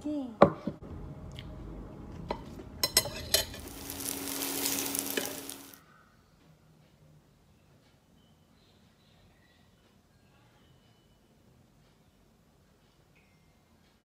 Okay.